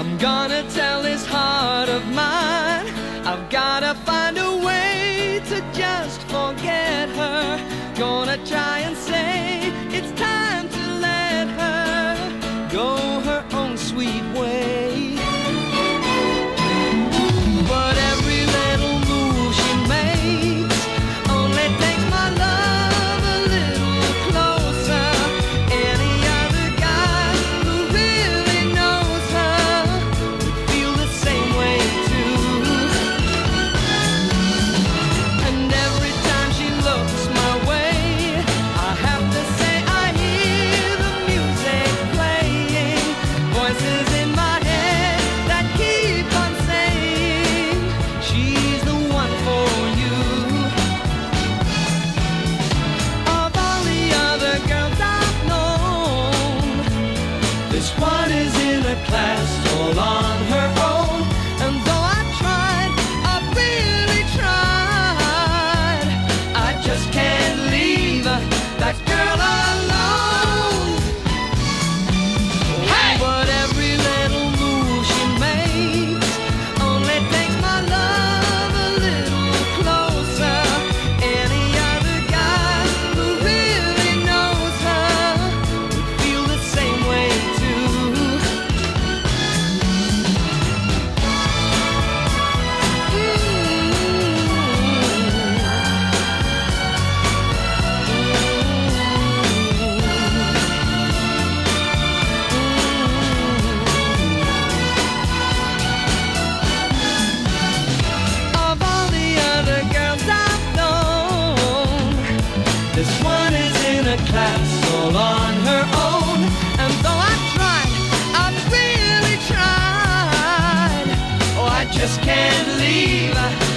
I'm gonna tell this heart of mine. I've gotta find a way to just forget her. Gonna try and say it's time to let her Go her own sweet is why. This one is in a class all on her own. And though I tried, I really tried. Oh, I just can't leave.